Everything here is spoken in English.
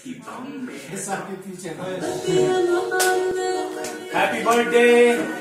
सबके पीछे Happy birthday.